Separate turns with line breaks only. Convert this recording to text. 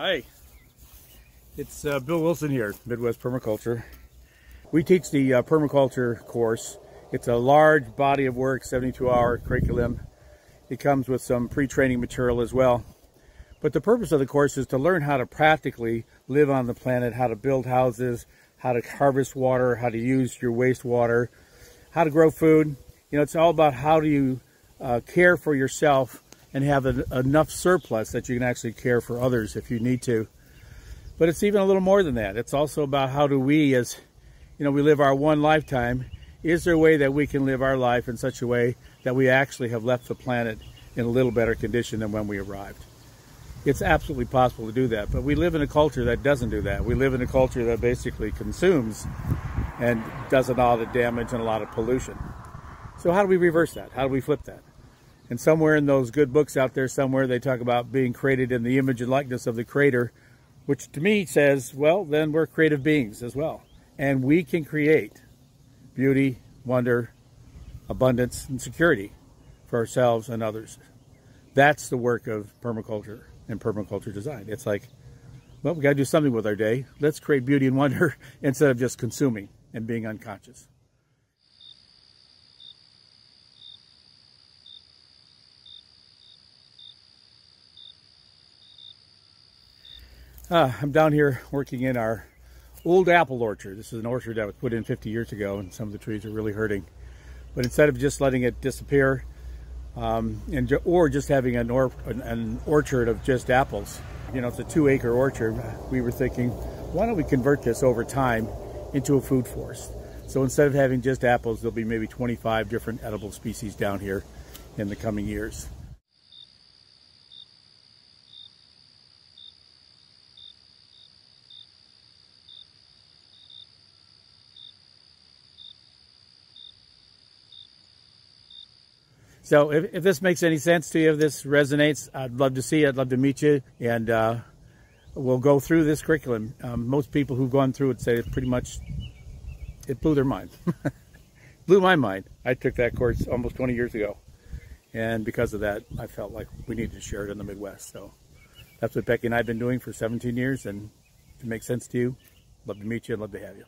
Hi, it's uh, Bill Wilson here, Midwest Permaculture. We teach the uh, permaculture course. It's a large body of work, 72-hour curriculum. It comes with some pre-training material as well. But the purpose of the course is to learn how to practically live on the planet, how to build houses, how to harvest water, how to use your wastewater, how to grow food. You know, it's all about how do you uh, care for yourself and have enough surplus that you can actually care for others if you need to. But it's even a little more than that. It's also about how do we, as you know, we live our one lifetime. Is there a way that we can live our life in such a way that we actually have left the planet in a little better condition than when we arrived? It's absolutely possible to do that, but we live in a culture that doesn't do that. We live in a culture that basically consumes and does a lot of damage and a lot of pollution. So how do we reverse that? How do we flip that? And somewhere in those good books out there, somewhere they talk about being created in the image and likeness of the Creator, which to me says, well, then we're creative beings as well. And we can create beauty, wonder, abundance, and security for ourselves and others. That's the work of permaculture and permaculture design. It's like, well, we got to do something with our day. Let's create beauty and wonder instead of just consuming and being unconscious. Uh, I'm down here working in our old apple orchard. This is an orchard that was put in 50 years ago and some of the trees are really hurting. But instead of just letting it disappear um, and or just having an, or, an, an orchard of just apples, you know, it's a two acre orchard, we were thinking, why don't we convert this over time into a food forest? So instead of having just apples, there'll be maybe 25 different edible species down here in the coming years. So if, if this makes any sense to you, if this resonates, I'd love to see you. I'd love to meet you. And uh, we'll go through this curriculum. Um, most people who've gone through it say it pretty much, it blew their mind. blew my mind. I took that course almost 20 years ago. And because of that, I felt like we needed to share it in the Midwest. So that's what Becky and I have been doing for 17 years. And if it makes sense to you, love to meet you. Love to have you.